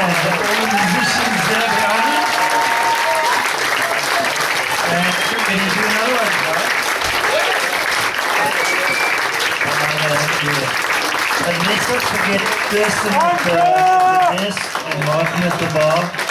Yeah, all the musicians there behind us. And we're going to do another one, right? Uh, yeah. And let's not forget Thurston at the, the and Martin at the bar.